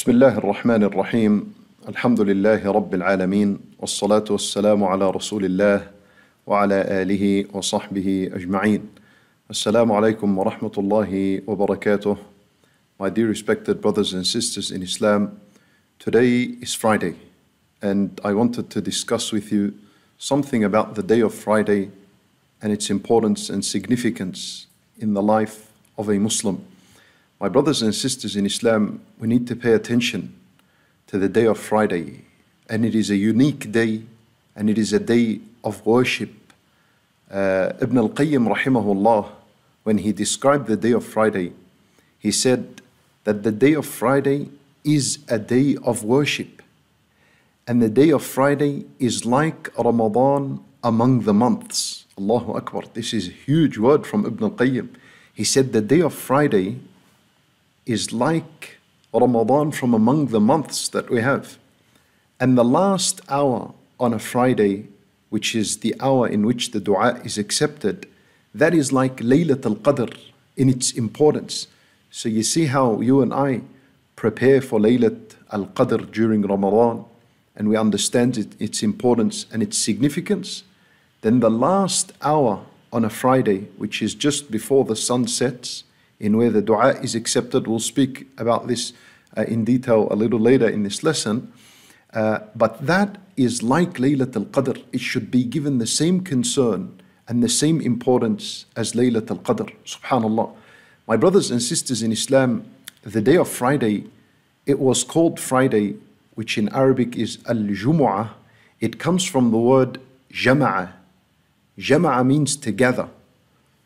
بسم الله الرحمن الرحيم الحمد لله رب العالمين والصلاة والسلام على رسول الله وعلى آله وصحبه أجمعين السلام عليكم ورحمة الله وبركاته My dear respected brothers and sisters in Islam, today is Friday and I wanted to discuss with you something about the day of Friday and its importance and significance in the life of a Muslim. My brothers and sisters in Islam, we need to pay attention to the day of Friday, and it is a unique day and it is a day of worship. Uh, Ibn al Qayyim, rahimahullah, when he described the day of Friday, he said that the day of Friday is a day of worship. And the day of Friday is like Ramadan among the months. Allahu Akbar. This is a huge word from Ibn al Qayyim. He said the day of Friday is like Ramadan from among the months that we have. And the last hour on a Friday, which is the hour in which the dua is accepted, that is like Laylat al Qadr in its importance. So you see how you and I prepare for Laylat al Qadr during Ramadan and we understand it, its importance and its significance. Then the last hour on a Friday, which is just before the sun sets, in where the dua is accepted. We'll speak about this uh, in detail a little later in this lesson. Uh, but that is like Laylat al Qadr. It should be given the same concern and the same importance as Laylat al Qadr. Subhanallah. My brothers and sisters in Islam, the day of Friday, it was called Friday, which in Arabic is Al Jumu'ah. It comes from the word Jama'a. Jama'a means together.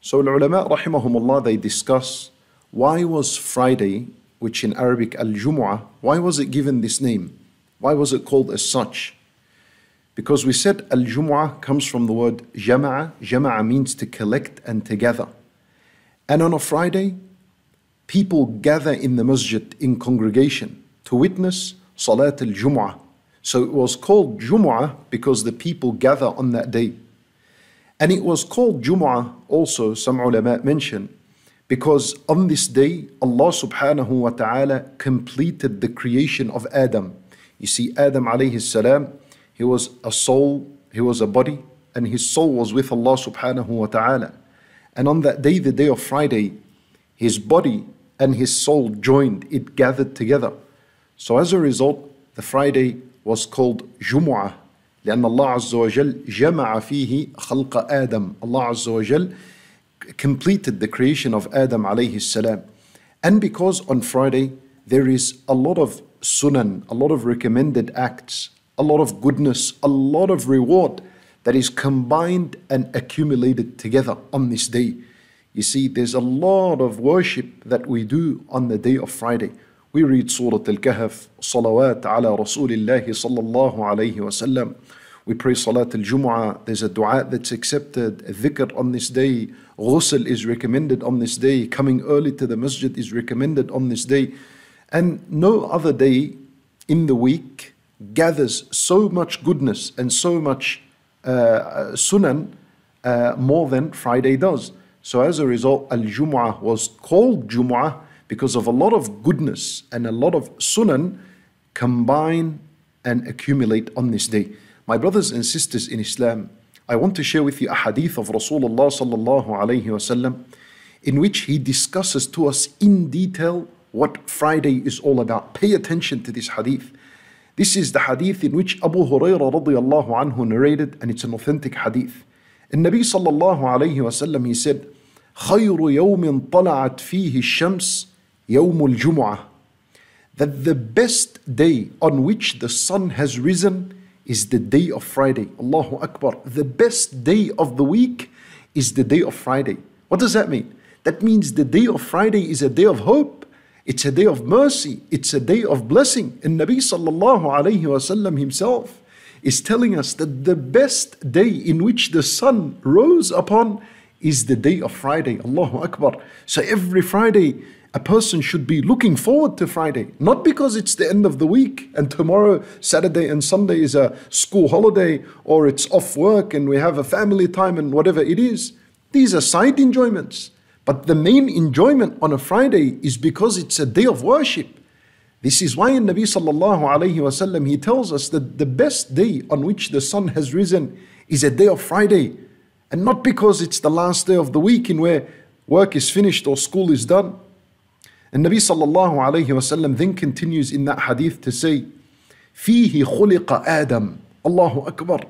So ulama rahimahumullah they discuss why was Friday, which in Arabic al-Jumu'ah, why was it given this name? Why was it called as such? Because we said al-Jumu'ah comes from the word jama'a. Jama'a means to collect and to gather. And on a Friday, people gather in the masjid in congregation to witness Salat al-Jumu'ah. So it was called Jumu'ah because the people gather on that day. And it was called Jumu'ah also, some ulama mention, because on this day, Allah subhanahu wa ta'ala completed the creation of Adam. You see, Adam alayhi salam, he was a soul, he was a body, and his soul was with Allah subhanahu wa ta'ala. And on that day, the day of Friday, his body and his soul joined, it gathered together. So as a result, the Friday was called Jumu'ah لأن الله عز وجل جمع فيه خلق آدم Allah عز وجل completed the creation of Adam عليه السلام and because on Friday there is a lot of sunan, a lot of recommended acts, a lot of goodness, a lot of reward that is combined and accumulated together on this day. You see, there's a lot of worship that we do on the day of Friday. We read Surah Al-Kahf, salawat ala Rasulillah sallallahu alayhi wasallam. We pray Salat al-Jumu'ah. There's a dua that's accepted, a dhikr on this day. Ghusl is recommended on this day. Coming early to the masjid is recommended on this day. And no other day in the week gathers so much goodness and so much uh, sunan uh, more than Friday does. So as a result, Al-Jumu'ah was called Jumu'ah because of a lot of goodness and a lot of sunan combine and accumulate on this day. My brothers and sisters in Islam, I want to share with you a hadith of Rasulullah sallallahu alayhi wasallam in which he discusses to us in detail what Friday is all about. Pay attention to this hadith. This is the hadith in which Abu Hurairah radiallahu anhu narrated and it's an authentic hadith. And Nabi sallallahu alayhi wasallam he said, خير يوم طلعت فيه الشمس يوم الجمعة that the best day on which the sun has risen is the day of Friday. Allahu Akbar. The best day of the week is the day of Friday. What does that mean? That means the day of Friday is a day of hope. It's a day of mercy. It's a day of blessing. And Nabi sallallahu alayhi wasallam himself is telling us that the best day in which the sun rose upon is the day of Friday. Allahu Akbar. So every Friday, a person should be looking forward to Friday, not because it's the end of the week and tomorrow, Saturday and Sunday is a school holiday or it's off work and we have a family time and whatever it is. These are side enjoyments. But the main enjoyment on a Friday is because it's a day of worship. This is why in Nabi sallallahu alayhi wasallam he tells us that the best day on which the sun has risen is a day of Friday. And not because it's the last day of the week in where work is finished or school is done. And Nabi sallallahu alayhi wasallam then continues in that hadith to say, فيه خلق آدم Allahu Akbar.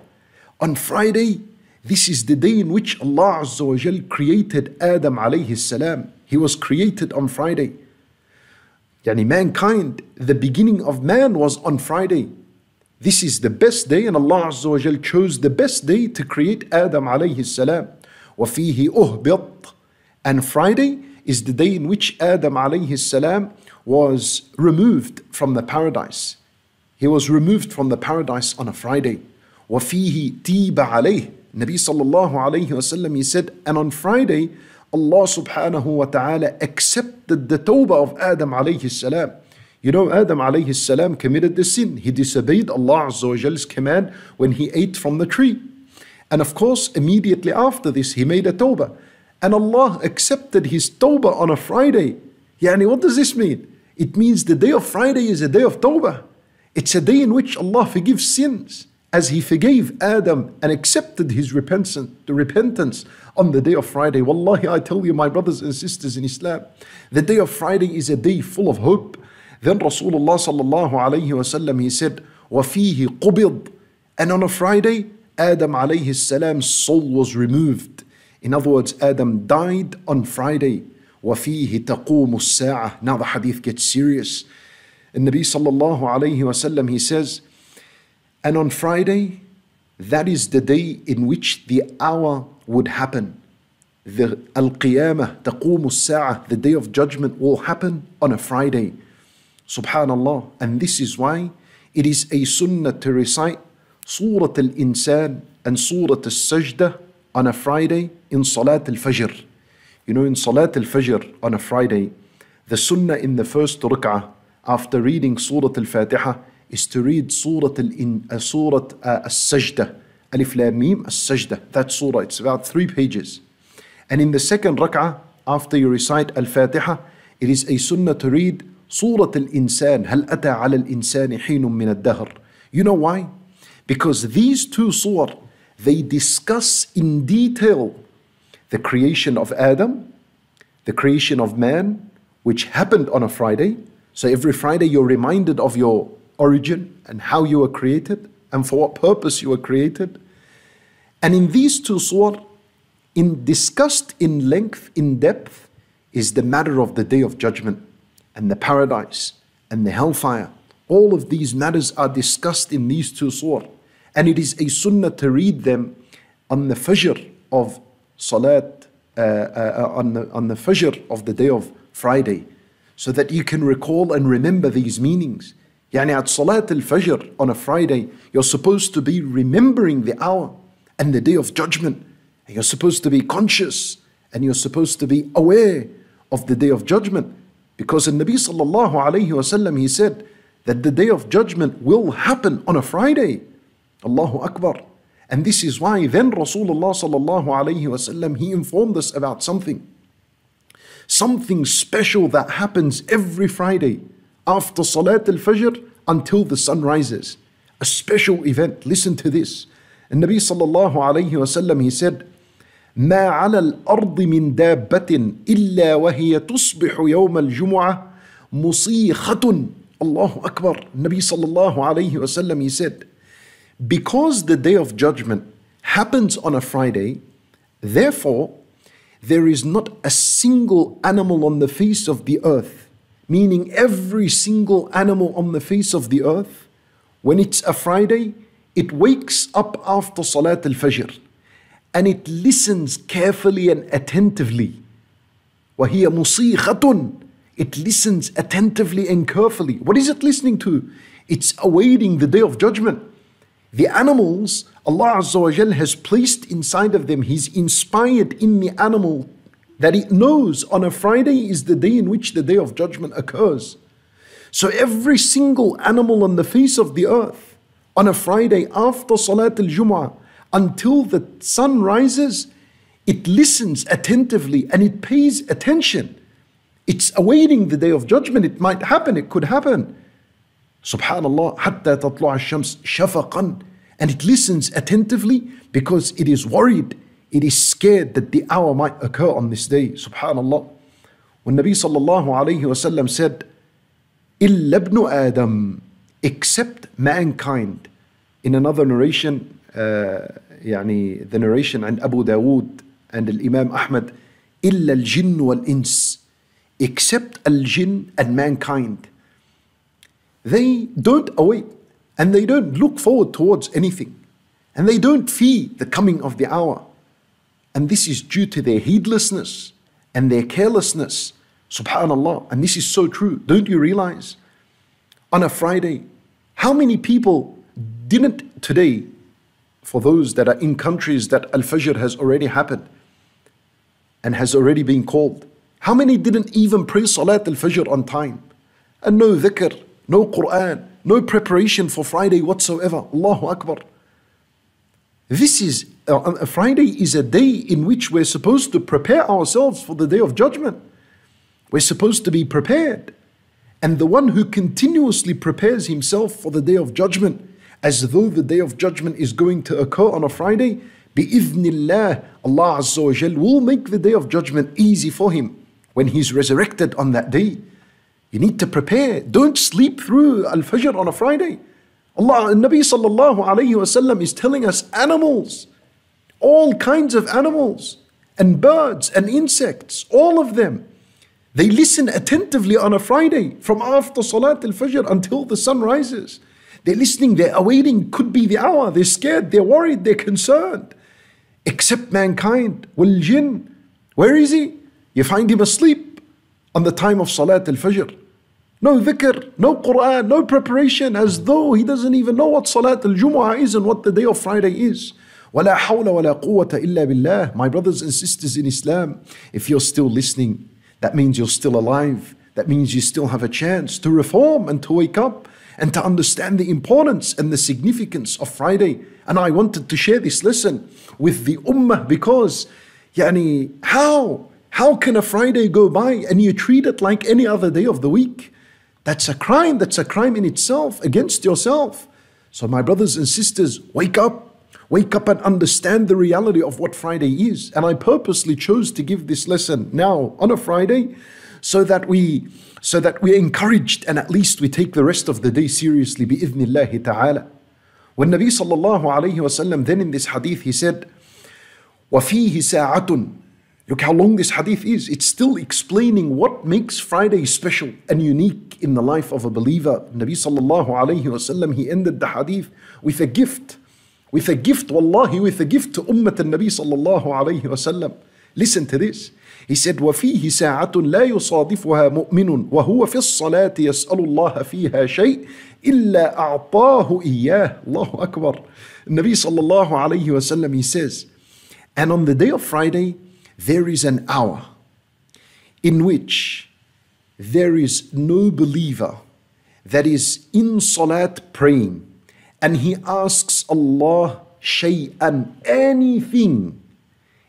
On Friday, this is the day in which Allah Azza wa Jal created Adam alayhi salam. He was created on Friday. Yani mankind, the beginning of man was on Friday. This is the best day, and Allah Azza wa Jal chose the best day to create Adam alayhi salam. وَفِيهِ أُهْبِطْ And Friday is the day in which Adam alayhi salam was removed from the paradise. He was removed from the paradise on a Friday. وَفِيهِ تِيبَ عَلَيْهِ Nabi sallallahu alayhi wasallam, he said, and on Friday, Allah subhanahu wa ta'ala accepted the tawbah of Adam alayhi salam. You know, Adam alayhi salam committed the sin. He disobeyed Allah Azza wa Jal's command when he ate from the tree. And of course, immediately after this, he made a tawbah. And Allah accepted his tawbah on a Friday. Yani, what does this mean? It means the day of Friday is a day of tawbah. It's a day in which Allah forgives sins as he forgave Adam and accepted his repentance, the repentance on the day of Friday. Wallahi, I tell you, my brothers and sisters in Islam, the day of Friday is a day full of hope. Then Rasulullah sallallahu alayhi wasallam he said, وَفِيهِ قُبِض And on a Friday, Adam alayhi salam's soul was removed. In other words, Adam died on Friday. وَفِيهِ تَقُومُ السَّاعَةِ Now the hadith gets serious. And Nabi sallallahu alayhi wasallam he says, and on Friday, that is the day in which the hour would happen. The Al Qiyamah, Taqum Sa'ah, the day of judgment will happen on a Friday. Subhanallah. And this is why it is a sunnah to recite Surah Al Insan and Surah Al Sajdah on a Friday in Salat Al Fajr. You know, in Salat Al Fajr on a Friday, the sunnah in the first rak'ah after reading Surah Al Fatiha is to read Surah Al uh, Surah uh, Al-Sajdah. Alif Lam Mim Al-Sajdah. That surah, it's about three pages. And in the second rak'ah, after you recite Al-Fatiha, it is a sunnah to read Surah Al-Insan. هل أتى على الإنسان حين من الدهر. You know why? Because these two surah, they discuss in detail the creation of Adam, the creation of man, which happened on a Friday. So every Friday you're reminded of your origin and how you were created and for what purpose you were created. And in these two surah, in discussed in length, in depth, is the matter of the day of judgment and the paradise and the hellfire. All of these matters are discussed in these two surah. And it is a sunnah to read them on the fajr of salat, uh, uh, on, the, on the fajr of the day of Friday, so that you can recall and remember these meanings. Yani at Salat al Fajr on a Friday, you're supposed to be remembering the hour and the day of judgment. And you're supposed to be conscious and you're supposed to be aware of the day of judgment. Because in Nabi sallallahu alayhi wasallam he said that the day of judgment will happen on a Friday. Allahu Akbar. And this is why then Rasulullah sallallahu alayhi wasallam he informed us about something. Something special that happens every Friday after al Fajr until the sun rises. A special event. Listen to this. And Nabi sallallahu alayhi wasallam he said, ما على الأرض من دابة إلا وهي تصبح يوم الجمعة مصيخة الله أكبر Nabi sallallahu alayhi wasallam he said, because the day of judgment happens on a Friday, therefore there is not a single animal on the face of the earth meaning every single animal on the face of the earth, when it's a Friday, it wakes up after Salat al Fajr and it listens carefully and attentively. وَهِيَ مُصِيخَةٌ It listens attentively and carefully. What is it listening to? It's awaiting the day of judgment. The animals, Allah Azza wa has placed inside of them, He's inspired in the animal that it knows on a Friday is the day in which the day of judgment occurs. So every single animal on the face of the earth on a Friday after Salat al Jum'ah until the sun rises, it listens attentively and it pays attention. It's awaiting the day of judgment. It might happen, it could happen Subhanallah, حتى تطلع الشمس شفقا. And it listens attentively because it is worried, it is scared that the hour might occur on this day. Subhanallah. When Nabi sallallahu alayhi wasallam said, إِلَّا ابْنُ Adam, except mankind. In another narration, uh, يعني the narration and Abu Dawood and Imam Ahmad, إِلَّا الْجِنُّ وَالْإِنسِ Except al-jinn and mankind. They don't oh await and they don't look forward towards anything. And they don't fear the coming of the hour. And this is due to their heedlessness and their carelessness. Subhanallah. And this is so true. Don't you realize? On a Friday, how many people didn't today, for those that are in countries that Al Fajr has already happened and has already been called, how many didn't even pray Salat Al Fajr on time? And no dhikr, no Quran, no preparation for Friday whatsoever. Allahu Akbar. This is uh, a Friday is a day in which we're supposed to prepare ourselves for the day of judgment. We're supposed to be prepared. And the one who continuously prepares himself for the day of judgment, as though the day of judgment is going to occur on a Friday, bi'idhnillah, Allah Azza wa will make the day of judgment easy for him when he's resurrected on that day. You need to prepare. Don't sleep through Al Fajr on a Friday. Allah, Nabi sallallahu alayhi wasallam is telling us animals, all kinds of animals, and birds and insects, all of them. They listen attentively on a Friday from after Salat al Fajr until the sun rises. They're listening, they're awaiting, could be the hour, they're scared, they're worried, they're concerned. Except mankind, wal jinn. Where is he? You find him asleep on the time of Salat al Fajr. No dhikr, no Quran, no preparation, as though he doesn't even know what Salat al Jumu'ah is and what the day of Friday is. ولا حول ولا قوة إلا بالله. My brothers and sisters in Islam, if you're still listening, that means you're still alive. That means you still have a chance to reform and to wake up and to understand the importance and the significance of Friday. And I wanted to share this lesson with the Ummah because, yani, how? How can a Friday go by and you treat it like any other day of the week? That's a crime. That's a crime in itself against yourself. So, my brothers and sisters, wake up. Wake up and understand the reality of what Friday is. And I purposely chose to give this lesson now on a Friday so that we so that we're encouraged and at least we take the rest of the day seriously bi'idhnillahi ta'ala. When Nabi sallallahu alayhi wasallam then in this hadith he said, وَفِيهِ سَاعَةٌ Look how long this hadith is. It's still explaining what makes Friday special and unique in the life of a believer. Nabi sallallahu alayhi wasallam, he ended the hadith with a gift. With a gift, wallahi, with a gift to Ummah al-Nabi sallallahu alayhi wasallam. Listen to this. He said, وَفِيهِ سَاعَةٌ لَا يُصَادِفُهَا مُؤْمِنٌ وَهُوَ فِي الصَّلَاةِ يَسْأَلُ اللَّهَ فِيهَا شَيْءٍ إِلَّا أَعْطَاهُ إِيَّاهُ Allahu Akbar. Nabi sallallahu alayhi wasallam, he says, and on the day of Friday, there is an hour in which there is no believer that is in salat praying and he asks Allah shay'an, anything,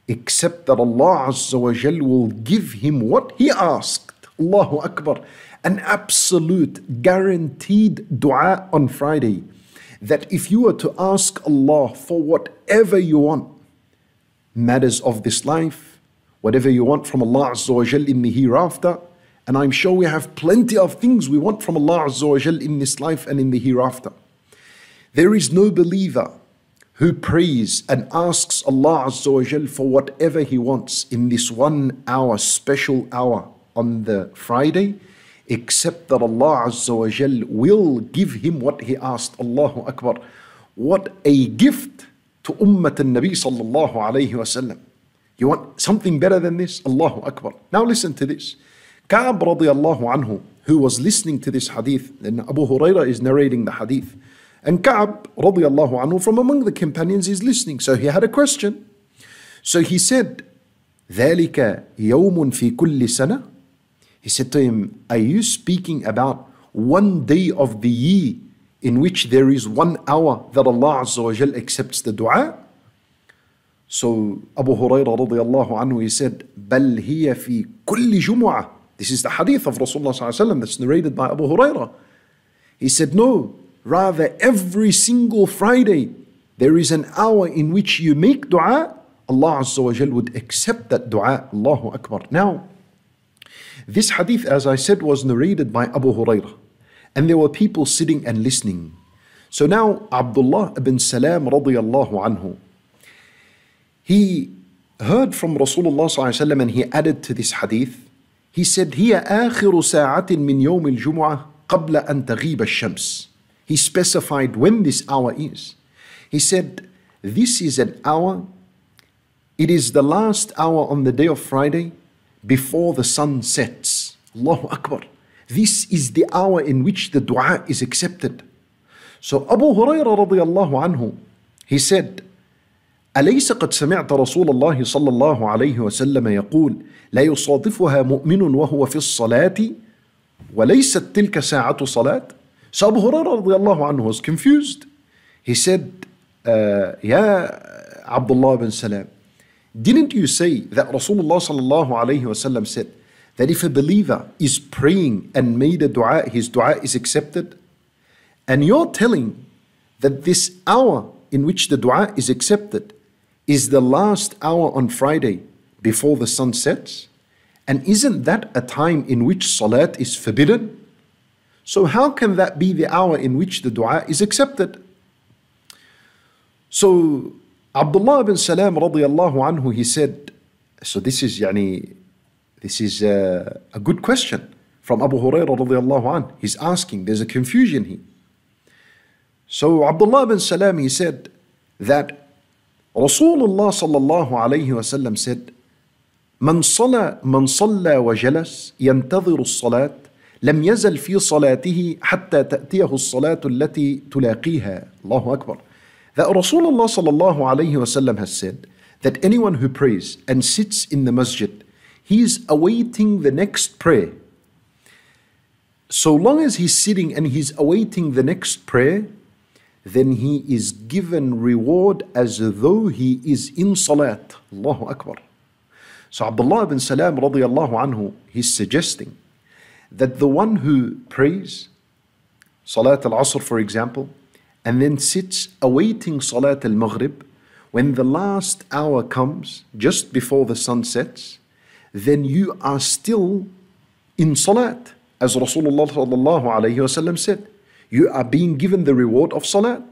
except that Allah Azza wa Jal will give him what he asked. Allahu Akbar. An absolute guaranteed dua on Friday that if you were to ask Allah for whatever you want, matters of this life, whatever you want from Allah Azza wa Jal in the hereafter. And I'm sure we have plenty of things we want from Allah Azza wa Jal in this life and in the hereafter. There is no believer who prays and asks Allah Azza wa Jal for whatever he wants in this one hour, special hour on the Friday, except that Allah Azza wa Jal will give him what he asked. Allahu Akbar. What a gift to Ummah al-Nabi sallallahu alayhi wa sallam. You want something better than this? Allahu Akbar. Now listen to this. Ka'ab radiallahu anhu, who was listening to this hadith, and Abu Huraira is narrating the hadith. And Ka'ab radiallahu anhu from among the companions is listening. So he had a question. So he said, ذلك يوم في كل سنة? He said to him, Are you speaking about one day of the year in which there is one hour that Allah Azza wa Jal accepts the dua? So Abu Hurairah radiallahu anhu he said, بل هي في كل جمعة. This is the hadith of Rasulullah that's narrated by Abu Hurairah. He said, No, rather every single Friday there is an hour in which you make dua, Allah Azza wa Jal would accept that dua. Allahu Akbar. Now, this hadith, as I said, was narrated by Abu Hurairah. And there were people sitting and listening. So now Abdullah ibn Salam radiallahu anhu, he heard from Rasulullah and he added to this hadith, he said, هي آخر ساعة من يوم الجمعة قبل أن تغيب الشمس. He specified when this hour is. He said, This is an hour, it is the last hour on the day of Friday before the sun sets. Allahu Akbar. This is the hour in which the dua is accepted. So Abu Hurairah radiallahu anhu, he said, أليس قد سمعت رسول الله صلى الله عليه وسلم يقول لا يصادفها مؤمن وهو في الصلاة وليست تلك ساعة صلاة So Hurairah رضي الله عنه was confused. He said, uh, Ya Abdullah bin Salam, didn't you say that Rasulullah sallallahu alayhi wasallam said that if a believer is praying and made a dua, his dua is accepted? And you're telling that this hour in which the dua is accepted is the last hour on Friday before the sun sets? And isn't that a time in which salat is forbidden? So, how can that be the hour in which the dua is accepted? So, Abdullah ibn Salam radiallahu anhu, he said, so this is yani, this is a, a good question from Abu Hurairah radiallahu anhu. He's asking, there's a confusion here. So Abdullah ibn Salam, he said that Rasulullah sallallahu alayhi wasallam said, من صلى من صلى وجلس ينتظر الصلاة لم يزل في صلاته حتى تأتيه الصلاة التي تلاقيها الله أكبر that Rasulullah sallallahu alayhi wasallam has said that anyone who prays and sits in the masjid, he is awaiting the next prayer. So long as he's sitting and he's awaiting the next prayer, then he is given reward as though he is in salat. Allahu Akbar. So Abdullah ibn Salam radiallahu anhu, he's suggesting that the one who prays, Salat al-Asr for example, and then sits awaiting Salat al Maghrib, when the last hour comes, just before the sun sets, then you are still in Salat. As Rasulullah said, you are being given the reward of Salat.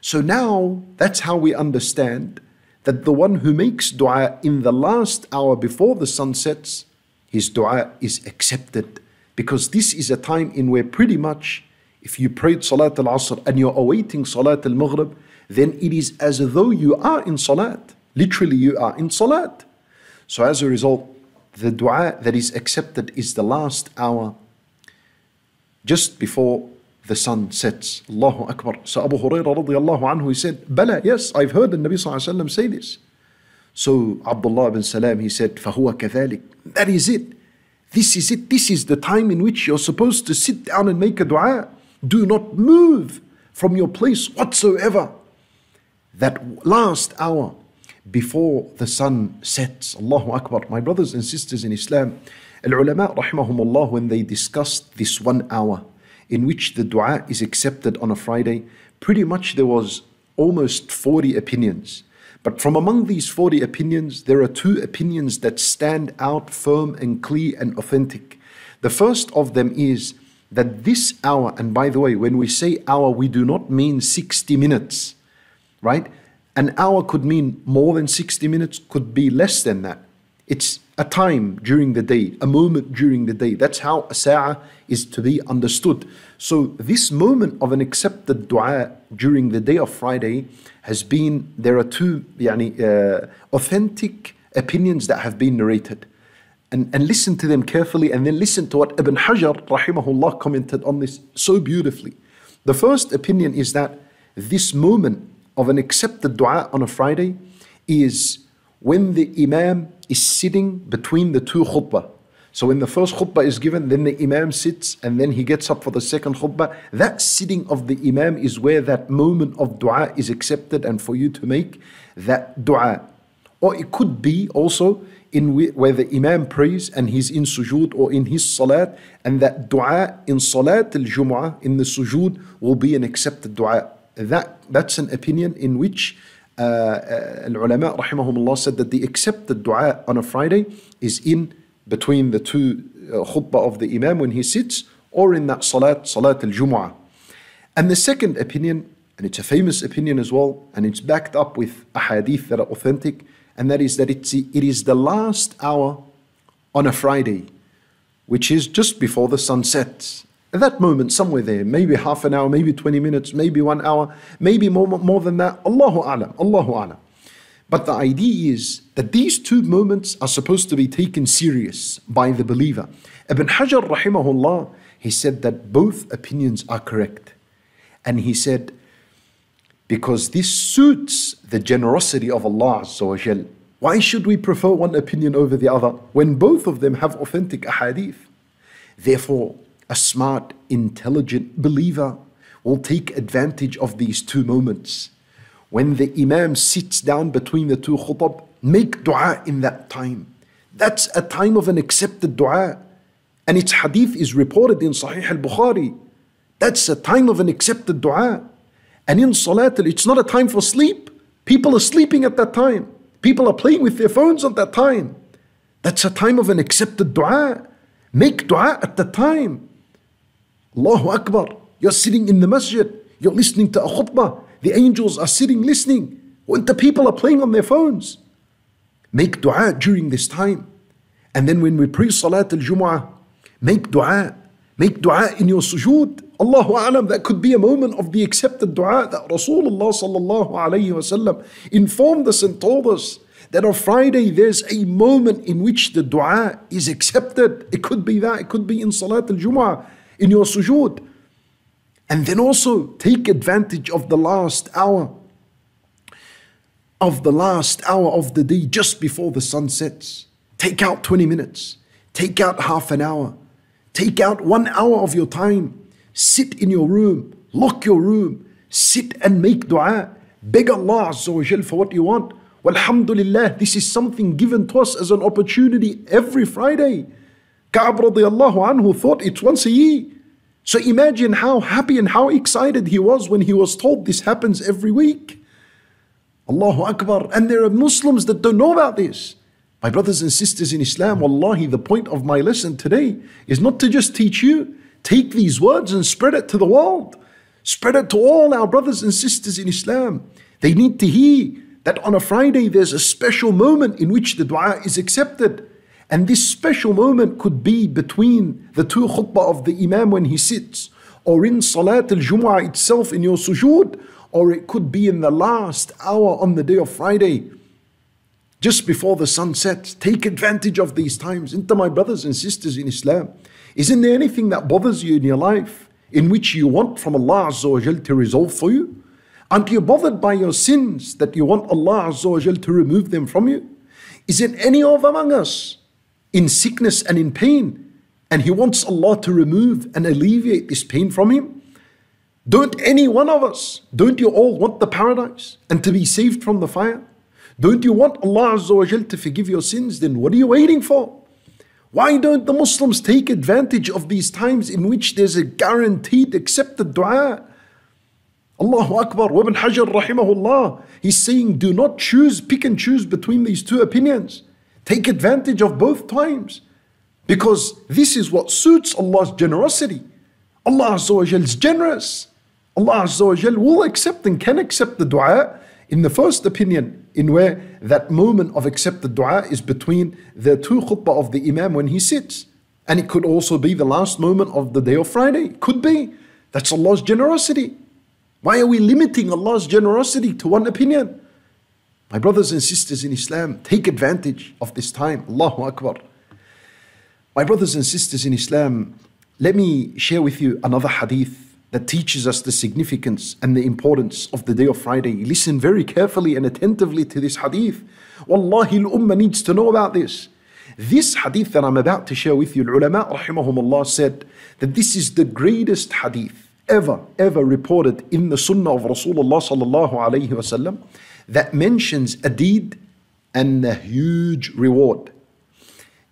So now that's how we understand that the one who makes dua in the last hour before the sun sets, his dua is accepted because this is a time in where pretty much if you prayed Salat al Asr and you're awaiting Salat al Maghrib, then it is as though you are in Salat. Literally, you are in Salat. So, as a result, the dua that is accepted is the last hour just before the sun sets. Allahu Akbar. So Abu Hurairah radiallahu anhu, he said, Bala, yes, I've heard the Nabi sallallahu say this. So Abdullah bin Salam, he said, فَهُوَ كَذَلِكَ That is it. This is it. This is the time in which you're supposed to sit down and make a dua. Do not move from your place whatsoever. That last hour before the sun sets. Allahu Akbar. My brothers and sisters in Islam, Al ulama rahimahumullah, when they discussed this one hour in which the dua is accepted on a Friday, pretty much there was almost 40 opinions. But from among these 40 opinions, there are two opinions that stand out firm and clear and authentic. The first of them is that this hour, and by the way, when we say hour, we do not mean 60 minutes, right? An hour could mean more than 60 minutes, could be less than that. It's a time during the day, a moment during the day. That's how a sa'ah is to be understood. So, this moment of an accepted dua during the day of Friday has been, there are two yani, uh, authentic opinions that have been narrated and, and listen to them carefully and then listen to what Ibn Hajar rahimahullah commented on this so beautifully. The first opinion is that this moment of an accepted dua on a Friday is when the Imam is sitting between the two khutbah. So when the first khutbah is given, then the Imam sits and then he gets up for the second khutbah. That sitting of the Imam is where that moment of dua is accepted and for you to make that dua. or it could be also in where the Imam prays and he's in sujood or in his salat, and that dua in salat al Jumu'ah, in the sujood, will be an accepted dua. That, that's an opinion in which uh, ulama rahimahumullah said that the accepted dua on a Friday is in between the two uh, khutbah of the Imam when he sits or in that salat, salat al Jumu'ah. And the second opinion, and it's a famous opinion as well, and it's backed up with ahadith that are authentic, and that is that it's, it is the last hour on a Friday, which is just before the sun sets. At that moment, somewhere there, maybe half an hour, maybe 20 minutes, maybe one hour, maybe more, more than that. Allahu Alam, Allahu Alam. But the idea is that these two moments are supposed to be taken serious by the believer. Ibn Hajar, rahimahullah, he said that both opinions are correct. And he said, because this suits the generosity of Allah Azza Why should we prefer one opinion over the other when both of them have authentic ahadith? Therefore, a smart, intelligent believer will take advantage of these two moments. When the Imam sits down between the two khutab, make dua in that time. That's a time of an accepted dua. And its hadith is reported in Sahih al Bukhari. That's a time of an accepted dua. And in Salat, it's not a time for sleep. People are sleeping at that time. People are playing with their phones at that time. That's a time of an accepted dua. Make dua at the time. Allahu Akbar. You're sitting in the masjid. You're listening to a khutbah. The angels are sitting listening. When the people are playing on their phones. Make dua during this time. And then when we pray Salat al Jumu'ah, make dua. Make dua in your sujood. Allahu alam, that could be a moment of the accepted dua that Rasulullah sallallahu alayhi wasallam informed us and told us that on Friday there's a moment in which the dua is accepted. It could be that, it could be in Salat al Jumu'ah, in your sujood. And then also take advantage of the last hour, of the last hour of the day just before the sun sets. Take out 20 minutes, take out half an hour, take out one hour of your time Sit in your room, lock your room, sit and make dua. Beg Allah Azza wa Jal for what you want. Walhamdulillah, this is something given to us as an opportunity every Friday. Ka'ab radiallahu anhu thought it's once a year. So imagine how happy and how excited he was when he was told this happens every week. Allahu Akbar. And there are Muslims that don't know about this. My brothers and sisters in Islam, wallahi, the point of my lesson today is not to just teach you, Take these words and spread it to the world. Spread it to all our brothers and sisters in Islam. They need to hear that on a Friday there's a special moment in which the dua is accepted. And this special moment could be between the two khutbah of the Imam when he sits, or in Salat al Jumu'ah itself in your sujood, or it could be in the last hour on the day of Friday, just before the sun sets. Take advantage of these times. Into my brothers and sisters in Islam. Isn't there anything that bothers you in your life in which you want from Allah Azza to resolve for you? Aren't you bothered by your sins that you want Allah Azza to remove them from you? Is it any of among us in sickness and in pain and he wants Allah to remove and alleviate this pain from him? Don't any one of us, don't you all want the paradise and to be saved from the fire? Don't you want Allah Azza wa to forgive your sins? Then what are you waiting for? Why don't the Muslims take advantage of these times in which there's a guaranteed accepted dua? Allahu Akbar, Ibn Hajar rahimahullah, he's saying do not choose, pick and choose between these two opinions. Take advantage of both times. Because this is what suits Allah's generosity. Allah is generous. Allah will accept and can accept the dua in the first opinion in where that moment of accepted dua is between the two khutbah of the Imam when he sits. And it could also be the last moment of the day of Friday. Could be. That's Allah's generosity. Why are we limiting Allah's generosity to one opinion? My brothers and sisters in Islam, take advantage of this time. Allahu Akbar. My brothers and sisters in Islam, let me share with you another hadith that teaches us the significance and the importance of the day of Friday. Listen very carefully and attentively to this hadith. Wallahi, al ummah needs to know about this. This hadith that I'm about to share with you, ulama rahimahumullah said that this is the greatest hadith ever, ever reported in the sunnah of Rasulullah sallallahu alayhi wasallam that mentions a deed and a huge reward.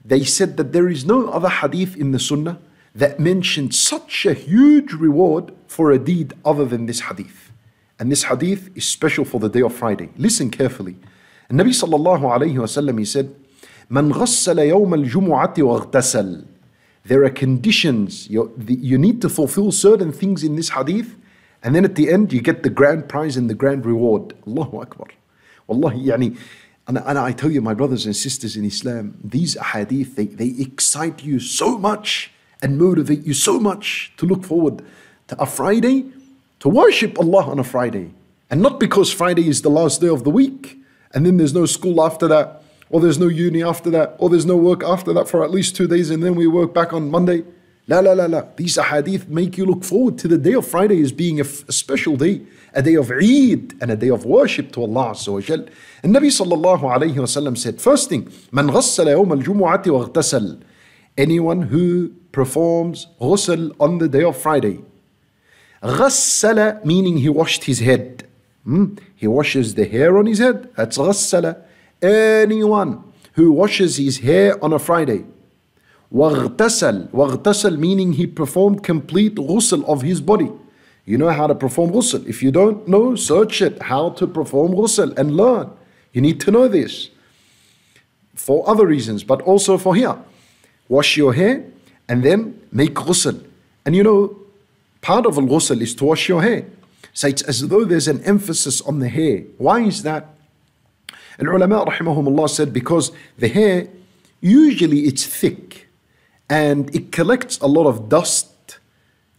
They said that there is no other hadith in the Sunnah that mentions such a huge reward for a deed other than this hadith. And this hadith is special for the day of Friday. Listen carefully. And Nabi sallallahu alayhi he said, "Man ghassala yawm al-jumu'ati waghtasal." There are conditions you, you need to fulfill certain things in this hadith, and then at the end you get the grand prize and the grand reward. Allahu Akbar. Wallahi, yani, and, and I tell you, my brothers and sisters in Islam, these hadith, they, they excite you so much and motivate you so much to look forward to a Friday, to worship Allah on a Friday. And not because Friday is the last day of the week, and then there's no school after that, or there's no uni after that, or there's no work after that for at least two days, and then we work back on Monday. La, la, la, la. These ahadith make you look forward to the day of Friday as being a, special day, a day of Eid and a day of worship to Allah So, wa Jal. And Nabi sallallahu alayhi said, First thing, man ghassala yawm al-jumu'ati wa. Anyone who performs ghusl on the day of Friday. Ghassala meaning he washed his head. Hmm? He washes the hair on his head. That's ghassala. Anyone who washes his hair on a Friday. واغتسل واغتسل meaning he performed complete ghusl of his body. You know how to perform ghusl. If you don't know, search it. How to perform ghusl and learn. You need to know this. For other reasons, but also for here. Wash your hair and then make ghusl. And you know, part of al ghusl is to wash your hair. So it's as though there's an emphasis on the hair. Why is that? And ulama rahimahumullah said because the hair usually it's thick and it collects a lot of dust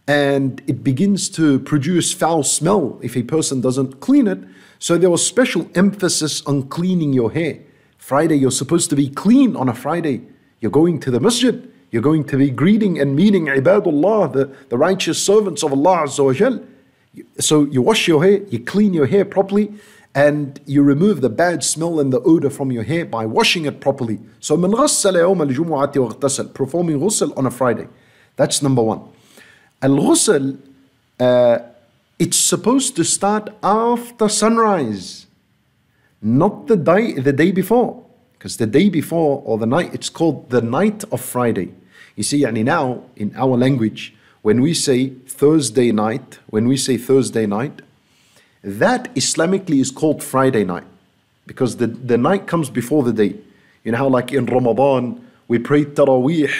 and it begins to produce foul smell if a person doesn't clean it. So there was special emphasis on cleaning your hair. Friday, you're supposed to be clean on a Friday. You're going to the masjid. You're going to be greeting and meeting ibadullah, the, the righteous servants of Allah Azza wa. So you wash your hair, you clean your hair properly, and you remove the bad smell and the odor from your hair by washing it properly. So من غسل يوم الجمعة واغتسل performing ghusl on a Friday. That's number one. Al-ghusl, uh, it's supposed to start after sunrise, not the day, the day before. Because the day before or the night, it's called the night of Friday. You see, yani now in our language, when we say Thursday night, when we say Thursday night, that Islamically is called Friday night because the, the night comes before the day. You know how, like in Ramadan, we pray Taraweeh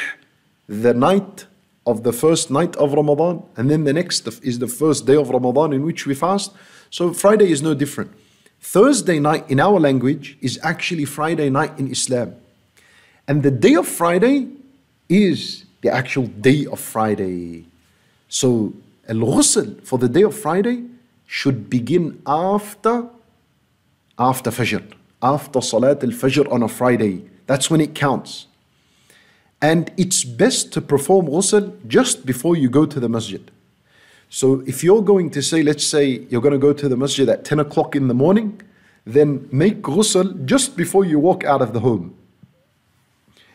the night of the first night of Ramadan, and then the next is the first day of Ramadan in which we fast. So Friday is no different. Thursday night in our language is actually Friday night in Islam. And the day of Friday is the actual day of Friday. So, al ghusl for the day of Friday should begin after after Fajr, after Salat al-Fajr on a Friday. That's when it counts. And it's best to perform ghusl just before you go to the masjid. So if you're going to say, let's say you're going to go to the masjid at 10 o'clock in the morning, then make ghusl just before you walk out of the home.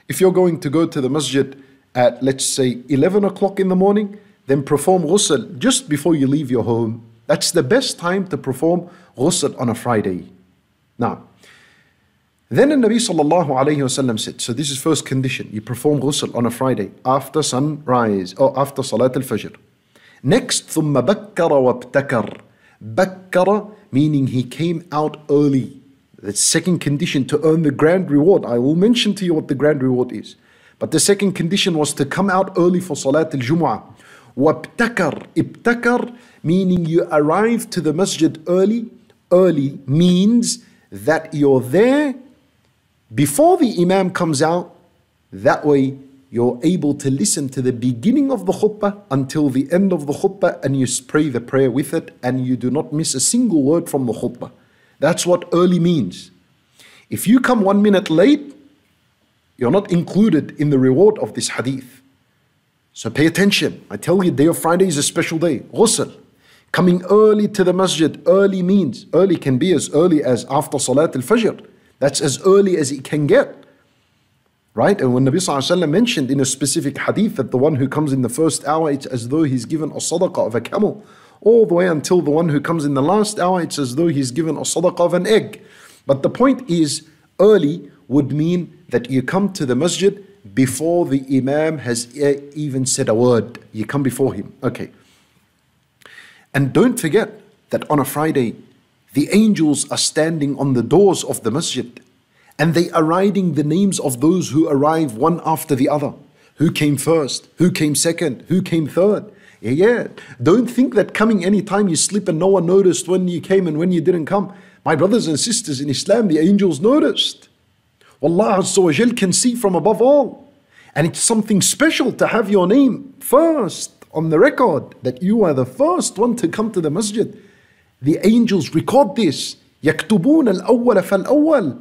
If you're going to go to the masjid at, let's say, 11 o'clock in the morning, then perform ghusl just before you leave your home. That's the best time to perform ghusl on a Friday. Now, then the Nabi sallallahu alayhi wasallam said, so this is first condition, you perform ghusl on a Friday after sunrise or after Salat al-Fajr. Next, ثم بكر وابتكر. Bakkara meaning he came out early. The second condition to earn the grand reward. I will mention to you what the grand reward is. But the second condition was to come out early for Salat al-Jumu'ah. وابتكر. Ibtakar meaning you arrive to the masjid early. Early means that you're there before the imam comes out. That way you're able to listen to the beginning of the khutbah until the end of the khutbah and you pray the prayer with it and you do not miss a single word from the khutbah. That's what early means. If you come one minute late, you're not included in the reward of this hadith. So pay attention. I tell you, day of Friday is a special day. Ghusl. Coming early to the masjid. Early means, early can be as early as after Salat al-Fajr. That's as early as it can get. Right? And when Nabi Sallallahu mentioned in a specific hadith that the one who comes in the first hour, it's as though he's given a sadaqah of a camel. All the way until the one who comes in the last hour, it's as though he's given a sadaqah of an egg. But the point is, early would mean that you come to the masjid before the imam has eh, even said a word. You come before him. Okay. And don't forget that on a Friday, the angels are standing on the doors of the masjid and they are writing the names of those who arrive one after the other. Who came first? Who came second? Who came third? Yeah, yeah. Don't think that coming anytime you slip and no one noticed when you came and when you didn't come. My brothers and sisters in Islam, the angels noticed. Allah Azza can see from above all. And it's something special to have your name first on the record that you are the first one to come to the masjid. The angels record this. يكتبون الأول فالأول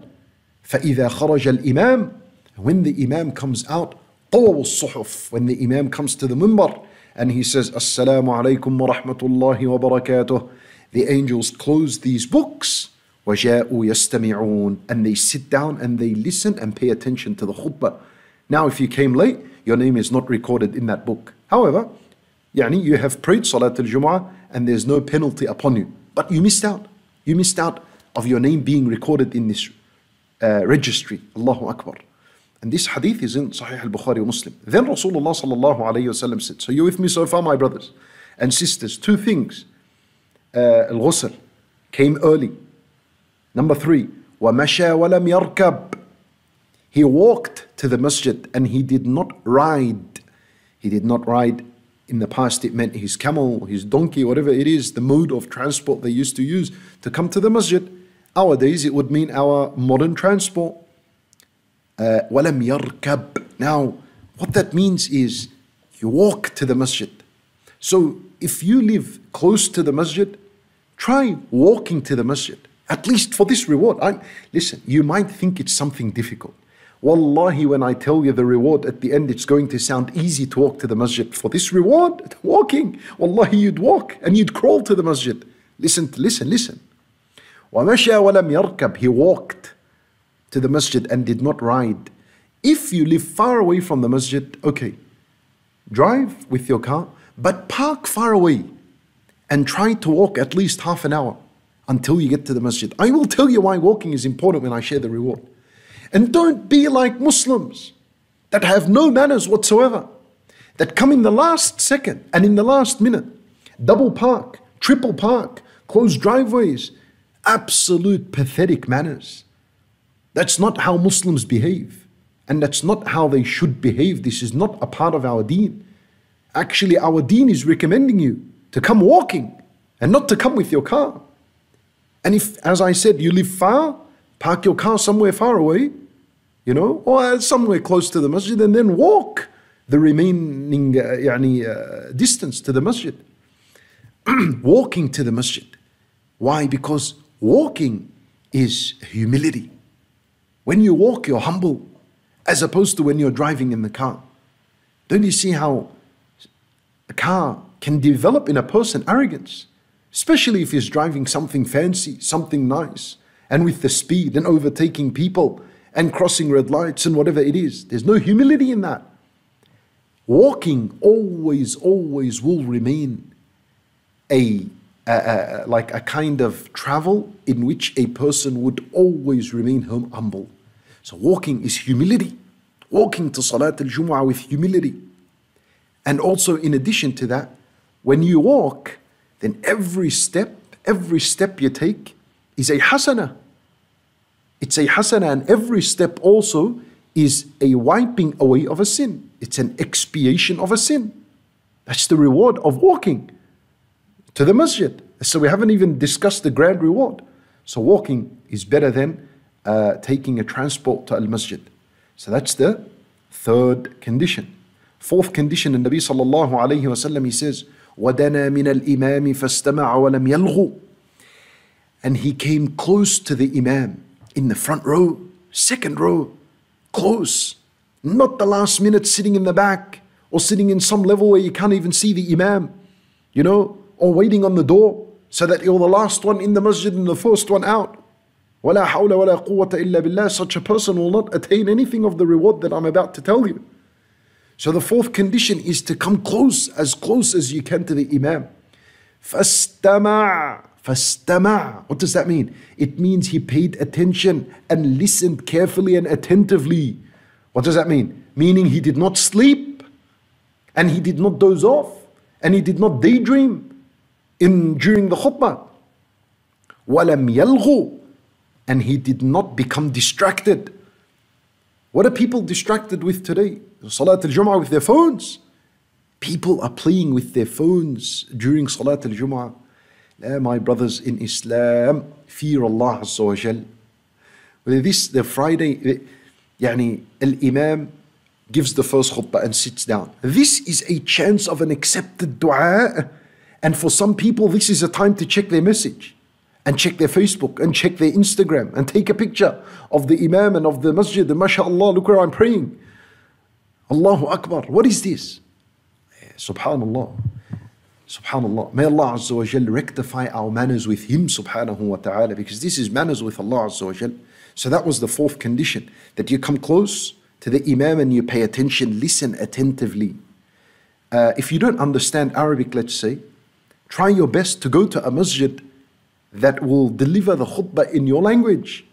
فإذا خرج الإمام when the imam comes out طووا الصحف when the imam comes to the mimbar and he says السلام عليكم ورحمة الله وبركاته the angels close these books وجاءوا يستمعون and they sit down and they listen and pay attention to the khutbah now if you came late your name is not recorded in that book however يعني you have prayed Salat al-Jum'ah and there's no penalty upon you but you missed out you missed out of your name being recorded in this uh, registry Allahu Akbar and this hadith is in Sahih al-Bukhari Muslim then Rasulullah sallallahu alayhi wasallam said so you with me so far my brothers and sisters two things uh, al-ghusl came early number three وَمَشَى وَلَمْ يَرْكَبْ He walked to the masjid and he did not ride. He did not ride in the past, it meant his camel, his donkey, whatever it is, the mode of transport they used to use to come to the masjid. Nowadays, it would mean our modern transport. Uh, وَلَمْ يَرْكَبْ Now, what that means is you walk to the masjid. So, if you live close to the masjid, try walking to the masjid, at least for this reward. I, listen, you might think it's something difficult. Wallahi, when I tell you the reward at the end, it's going to sound easy to walk to the masjid. For this reward, walking, Wallahi, you'd walk and you'd crawl to the masjid. Listen, listen, listen. وَمَشَى وَلَمْ يَرْكَبْ He walked to the masjid and did not ride. If you live far away from the masjid, okay, drive with your car, but park far away and try to walk at least half an hour until you get to the masjid. I will tell you why walking is important when I share the reward. And don't be like Muslims that have no manners whatsoever, that come in the last second and in the last minute, double park, triple park, close driveways, absolute pathetic manners. That's not how Muslims behave. And that's not how they should behave. This is not a part of our deen. Actually, our deen is recommending you to come walking and not to come with your car. And if, as I said, you live far, park your car somewhere far away, you know, or somewhere close to the masjid and then walk the remaining uh, يعني, uh, distance to the masjid. walking to the masjid. Why? Because walking is humility. When you walk, you're humble, as opposed to when you're driving in the car. Don't you see how a car can develop in a person arrogance, especially if he's driving something fancy, something nice, and with the speed and overtaking people and crossing red lights and whatever it is. There's no humility in that. Walking always, always will remain a, a, a, like a kind of travel in which a person would always remain humble. So walking is humility. Walking to Salat al-Jumu'ah with humility. And also in addition to that, when you walk, then every step, every step you take is a hasana. It's a hasana, and every step also is a wiping away of a sin. It's an expiation of a sin. That's the reward of walking to the masjid. So we haven't even discussed the grand reward. So walking is better than uh, taking a transport to al masjid. So that's the third condition. Fourth condition, the Nabi sallallahu alayhi wasallam he says, وَدَنَا مِنَ الْإِمَامِ فَاسْتَمَعَ وَلَمْ يَلْغُ And he came close to the Imam in the front row, second row, close. Not the last minute sitting in the back or sitting in some level where you can't even see the Imam, you know, or waiting on the door so that you're the last one in the masjid and the first one out. ولا حول ولا قوة إلا بالله. Such a person will not attain anything of the reward that I'm about to tell you. So the fourth condition is to come close, as close as you can to the Imam. فاستمع فاستمع. What does that mean? It means he paid attention and listened carefully and attentively. What does that mean? Meaning he did not sleep and he did not doze off and he did not daydream in during the khutbah. وَلَمْ يَلْغُ And he did not become distracted. What are people distracted with today? Salat al-Jum'ah with their phones. People are playing with their phones during Salat al-Jum'ah. my brothers in Islam, fear Allah Azza wa Jal. This, the Friday, يعني, Al-Imam gives the first khutbah and sits down. This is a chance of an accepted dua. And for some people, this is a time to check their message and check their Facebook and check their Instagram and take a picture of the Imam and of the masjid. And mashallah, look where I'm praying. Allahu Akbar. What is this? Subhanallah. Subhanallah. May Allah Azza wa Jal rectify our manners with Him subhanahu wa ta'ala because this is manners with Allah Azza wa Jal. So that was the fourth condition that you come close to the Imam and you pay attention, listen attentively. Uh, if you don't understand Arabic, let's say, try your best to go to a masjid that will deliver the khutbah in your language,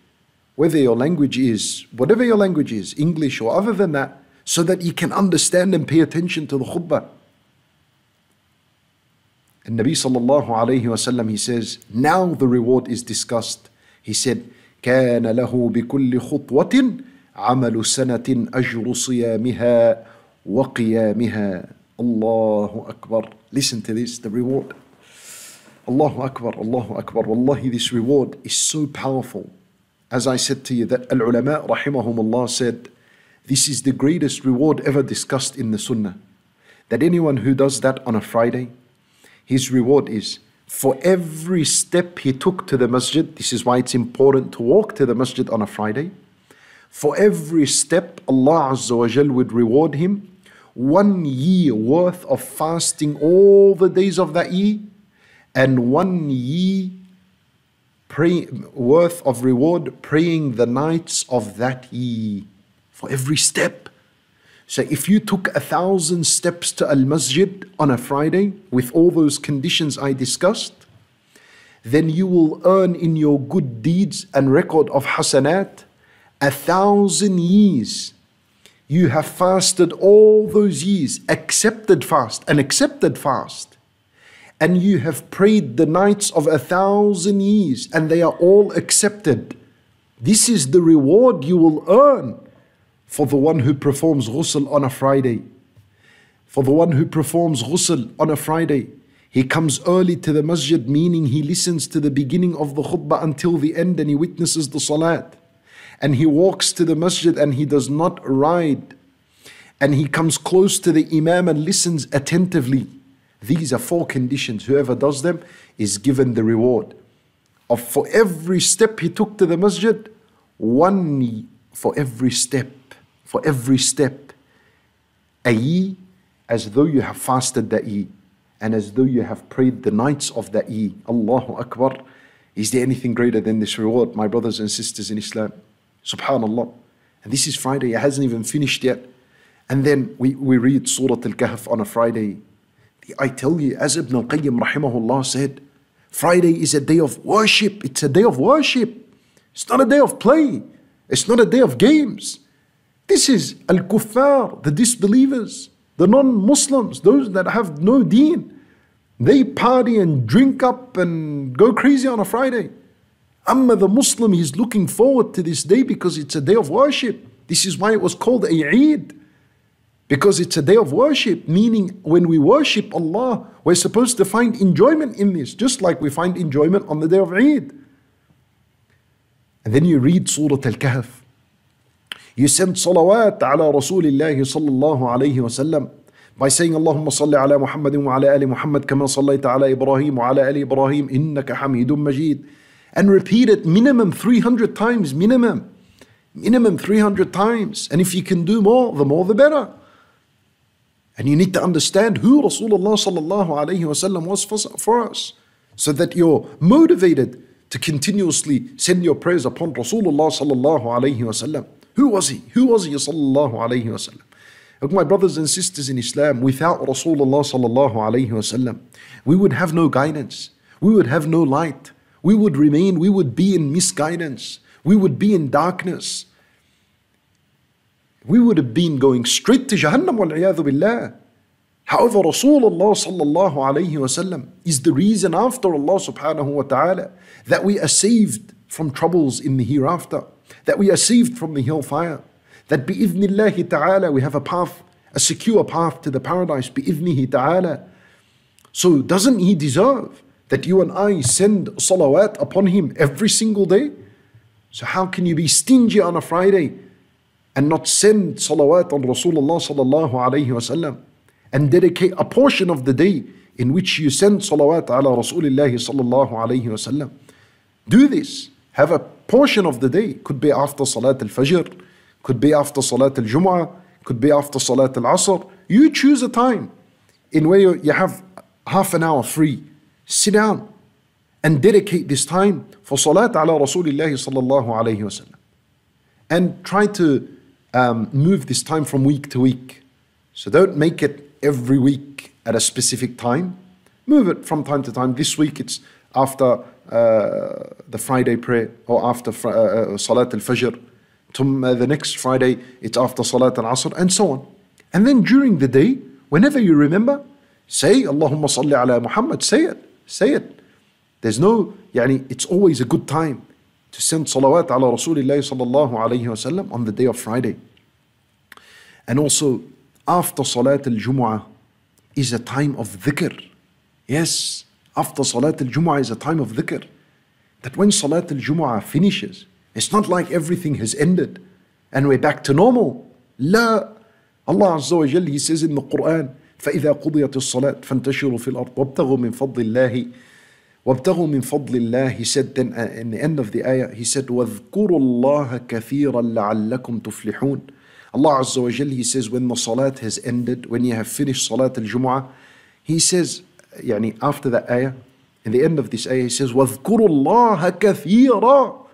whether your language is, whatever your language is, English or other than that, so that you can understand and pay attention to the khutbah. And Nabi sallallahu alayhi wasallam, he says, now the reward is discussed. He said, كان له بكل خطوة عمل سنة أجر صيامها وقيامها الله أكبر Listen to this, the reward. Allahu Akbar, Allahu Akbar. Wallahi, this reward is so powerful. As I said to you, that Al Ulama rahimahumullah said, this is the greatest reward ever discussed in the Sunnah. That anyone who does that on a Friday, his reward is for every step he took to the masjid. This is why it's important to walk to the masjid on a Friday. For every step, Allah Azza wa Jal would reward him one year worth of fasting all the days of that year and one year pray, worth of reward praying the nights of that year for every step. So if you took a thousand steps to Al Masjid on a Friday with all those conditions I discussed, then you will earn in your good deeds and record of hasanat a thousand years. You have fasted all those years, accepted fast, an accepted fast. And you have prayed the nights of a thousand years, and they are all accepted. This is the reward you will earn for the one who performs ghusl on a Friday. For the one who performs ghusl on a Friday. He comes early to the masjid, meaning he listens to the beginning of the khutbah until the end and he witnesses the salat and he walks to the masjid and he does not ride and he comes close to the imam and listens attentively. These are four conditions. Whoever does them is given the reward of for every step he took to the masjid, one for every step, for every step, a ye as though you have fasted that ye and as though you have prayed the nights of that ye. Allahu Akbar. Is there anything greater than this reward, my brothers and sisters in Islam? Subhanallah. And this is Friday, it hasn't even finished yet. And then we, we read Surah Al Kahf on a Friday. I tell you, as Ibn Al Qayyim rahimahullah said, Friday is a day of worship. It's a day of worship. It's not a day of play. It's not a day of games. This is Al Kuffar, the disbelievers, the non Muslims, those that have no deen. They party and drink up and go crazy on a Friday. Amma the Muslim, he's looking forward to this day because it's a day of worship. This is why it was called a Eid. Because it's a day of worship, meaning when we worship Allah, we're supposed to find enjoyment in this, just like we find enjoyment on the day of Eid. And then you read Surah Al Kahf. You send salawat ala Rasulillah sallallahu alayhi wasallam by saying Allahumma salli ala Muhammadin wa ala ali Muhammad kama sallayta ala Ibrahim wa ala ali Ibrahim innaka hamidun majid and repeat it minimum 300 times, minimum. Minimum 300 times. And if you can do more, the more the better. And you need to understand who Rasulullah sallallahu alayhi wasallam was for, for us. So that you're motivated to continuously send your prayers upon Rasulullah sallallahu alayhi wasallam. Who was he? Who was he sallallahu alayhi wasallam? Look, my brothers and sisters in Islam, without Rasulullah sallallahu alayhi wasallam, we would have no guidance we would have no light. We would remain, we would be in misguidance. We would be in darkness. We would have been going straight to Jahannam wal billah. However, Rasulullah sallallahu alayhi wasallam is the reason after Allah subhanahu wa ta'ala that we are saved from troubles in the hereafter, that we are saved from the hellfire, that bi'idhnillahi ta'ala we have a path, a secure path to the paradise, bi'idhnihi ta'ala. So doesn't he deserve that you and I send salawat upon him every single day? So how can you be stingy on a Friday and not send salawat on Rasulullah sallallahu alayhi wasallam and dedicate a portion of the day in which you send salawat ala Rasulullah sallallahu alayhi wasallam? Do this. Have a portion of the day. Could be after Salat al-Fajr, could be after Salat al-Jum'ah, could be after Salat al-Asr. You choose a time in where you have half an hour free. Sit down and dedicate this time for Salat ala Rasulullah sallallahu alayhi wasallam. And try to um, move this time from week to week. So don't make it every week at a specific time. Move it from time to time. This week it's after the Friday prayer or after uh, uh, Salat al Fajr. The next Friday it's after Salat al Asr and so on. And then during the day, whenever you remember, say Allahumma salli ala Muhammad. Say it. Say it. There's no, yani, it's always a good time to send salawat ala Rasulullah sallallahu alayhi wasallam on the day of Friday. And also, after Salat al Jumu'ah is a time of dhikr. Yes, after Salat al Jumu'ah is a time of dhikr. That when Salat al Jumu'ah finishes, it's not like everything has ended and we're back to normal. لا Allah Azza wa Jal, He says in the Quran, فإذا قضيت الصلاة فانتشروا في الأرض وابتغوا من فضل الله وابتغوا من فضل الله he said then uh, in the end of the ayah he said واذكروا الله كثيرا لعلكم تفلحون Allah Azza wa Jal he says when the salat has ended when you have finished salat al-jumu'ah he says يعني after that ayah in the end of this ayah he says واذكروا الله كثيرا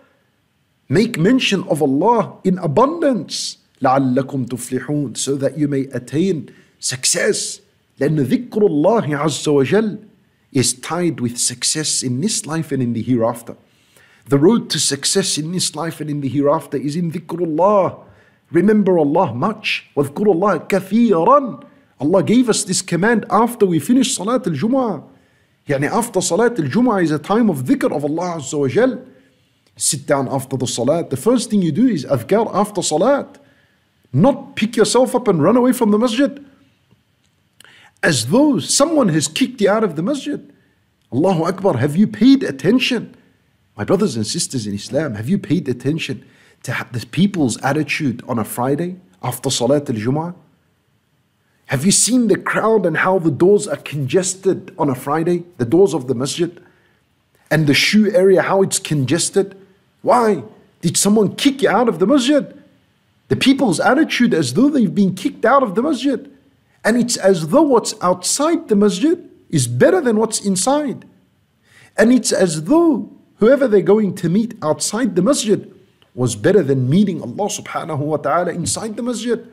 make mention of Allah in abundance لعلكم تفلحون so that you may attain success لأن ذكر الله عز وجل is tied with success in this life and in the hereafter. The road to success in this life and in the hereafter is in dhikrullah. Remember Allah much. وَذْكُرُ اللَّهَ كَثِيرًا Allah gave us this command after we finish Salat al-Jumu'ah. Yani after Salat al-Jumu'ah is a time of dhikr of Allah Azza wa Jal. Sit down after the Salat. The first thing you do is adhkar after Salat. Not pick yourself up and run away from the masjid as though someone has kicked you out of the masjid. Allahu Akbar, have you paid attention? My brothers and sisters in Islam, have you paid attention to the people's attitude on a Friday after Salat al Jumu'ah? Have you seen the crowd and how the doors are congested on a Friday? The doors of the masjid? And the shoe area, how it's congested? Why? Did someone kick you out of the masjid? The people's attitude as though they've been kicked out of the masjid. And it's as though what's outside the masjid is better than what's inside. And it's as though whoever they're going to meet outside the masjid was better than meeting Allah subhanahu wa ta'ala inside the masjid.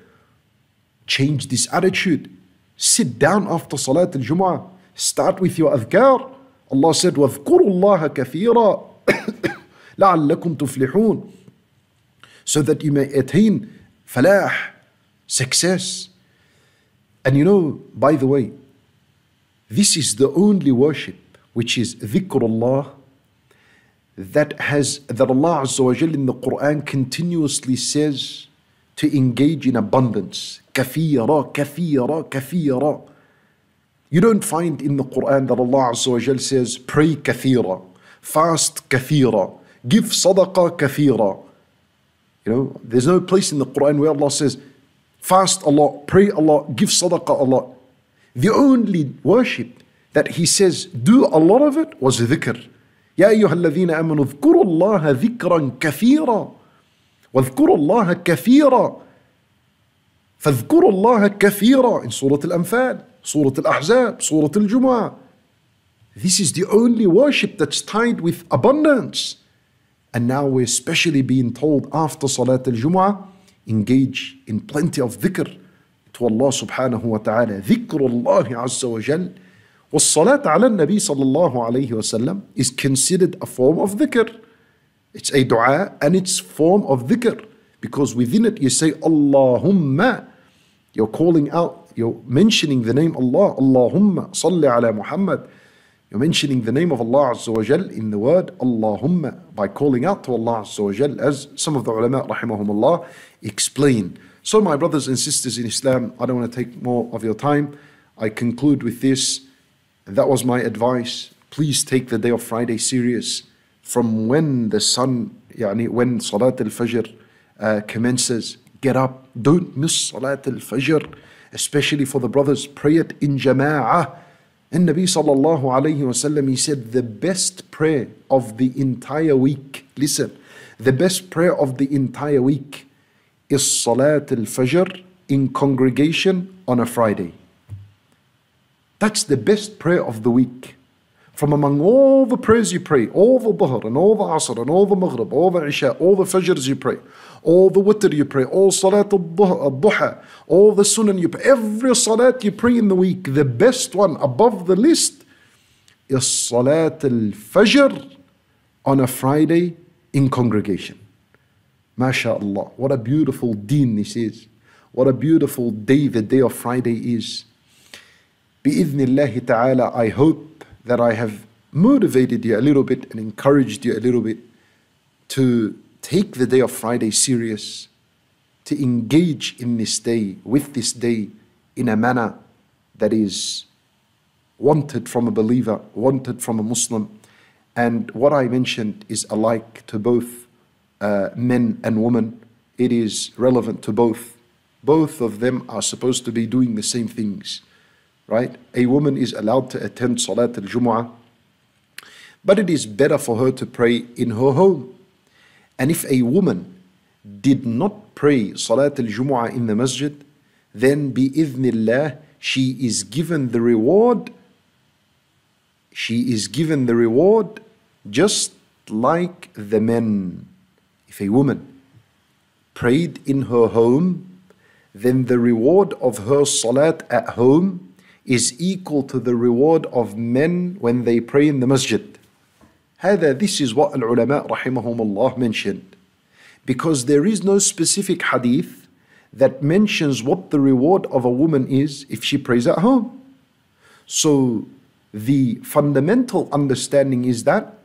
Change this attitude. Sit down after Salat al Jumu'ah. Start with your adhkar. Allah said, وَاذْكُرُوا اللَّهَ كَثِيرًا لَعَلَّكُمْ تُفْلِحُونَ So that you may attain falah, success. And you know, by the way, this is the only worship which is dhikrullah that has that Allah Azza wa Jal in the Quran continuously says to engage in abundance. Kathira, kathira, kathira. You don't find in the Quran that Allah Azza says, pray kathira, fast kathira, give sadaqah kathira. You know, there's no place in the Quran where Allah says, fast a lot, pray a lot, give sadaqah a lot. The only worship that He says, do a lot of it was dhikr. يا أيها الذين آمنوا اذكروا الله ذكرا كثيرا واذكروا الله كثيرا فاذكروا الله كثيرا in Surah Al-Anfal, Surah Al-Ahzab, Surah Al-Jumu'ah. This is the only worship that's tied with abundance. And now we're especially being told after Salat Al-Jumu'ah engage in plenty of dhikr to Allah subhanahu wa ta'ala. ذكر الله عز وجل والصلاة على النبي صلى الله عليه وسلم is considered a form of dhikr. It's a dua and it's form of dhikr because within it you say Allahumma. You're calling out, you're mentioning the name Allah. Allahumma salli ala Muhammad. You're mentioning the name of Allah Azza wa Jal in the word Allahumma by calling out to Allah Azza wa Jal as some of the ulama rahimahumullah explain. So my brothers and sisters in Islam, I don't want to take more of your time. I conclude with this. That was my advice. Please take the day of Friday serious. From when the sun, yani when Salat al-Fajr uh, commences, get up. Don't miss Salat al-Fajr, especially for the brothers. Pray it in jama'ah. And Nabi sallallahu alayhi wasallam, he said, the best prayer of the entire week, listen, the best prayer of the entire week is Salat al-Fajr in congregation on a Friday. That's the best prayer of the week. From among all the prayers you pray, all the Dhuhr and all the Asr and all the Maghrib, all the Isha, all the Fajrs you pray, all the Witr you pray, all Salat al-Duha, all the Sunan you pray, every Salat you pray in the week, the best one above the list is Salat al-Fajr on a Friday in congregation. MashaAllah, what a beautiful deen this is. What a beautiful day the day of Friday is. Bi'idhnillahi ta'ala, I hope that I have motivated you a little bit and encouraged you a little bit to take the day of Friday serious, to engage in this day, with this day, in a manner that is wanted from a believer, wanted from a Muslim. And what I mentioned is alike to both uh, men and women. It is relevant to both. Both of them are supposed to be doing the same things right? A woman is allowed to attend Salat al Jumu'ah, but it is better for her to pray in her home. And if a woman did not pray Salat al Jumu'ah in the masjid, then bi'idhnillah, she is given the reward. She is given the reward just like the men. If a woman prayed in her home, then the reward of her salat at home is equal to the reward of men when they pray in the masjid. هذا, this is what al-ulama rahimahumullah mentioned. Because there is no specific hadith that mentions what the reward of a woman is if she prays at home. So the fundamental understanding is that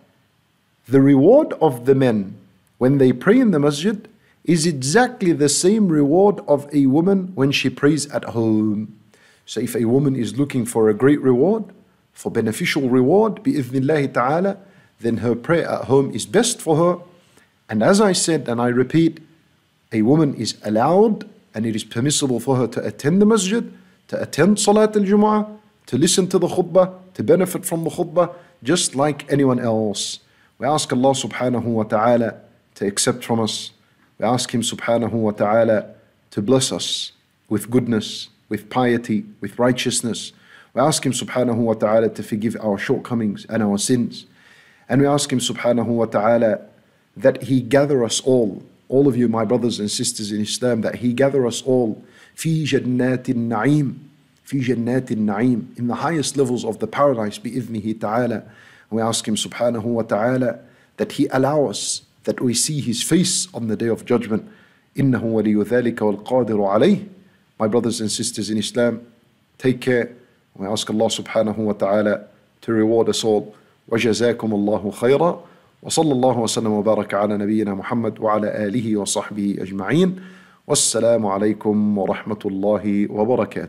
the reward of the men when they pray in the masjid is exactly the same reward of a woman when she prays at home. So if a woman is looking for a great reward, for beneficial reward, bi'idhnillahi ta'ala, then her prayer at home is best for her. And as I said, and I repeat, a woman is allowed and it is permissible for her to attend the masjid, to attend Salat al Jumu'ah, to listen to the khutbah, to benefit from the khutbah, just like anyone else. We ask Allah subhanahu wa ta'ala to accept from us. We ask Him subhanahu wa ta'ala to bless us with goodness, with piety, with righteousness. We ask Him subhanahu wa ta'ala to forgive our shortcomings and our sins. And we ask Him subhanahu wa ta'ala that He gather us all, all of you, my brothers and sisters in Islam, that He gather us all في جنات النعيم في جنات النعيم in the highest levels of the paradise بإذنه تعالى. We ask Him subhanahu wa ta'ala that He allow us that we see His face on the day of judgment. إنه ولي ذلك والقادر عليه my brothers and sisters in Islam, take care. We ask Allah subhanahu wa ta'ala to reward us all. وجزاكم الله خيرا وصلى الله وسلم وبارك على نبينا محمد وعلى آله وصحبه أجمعين والسلام عليكم ورحمة الله وبركاته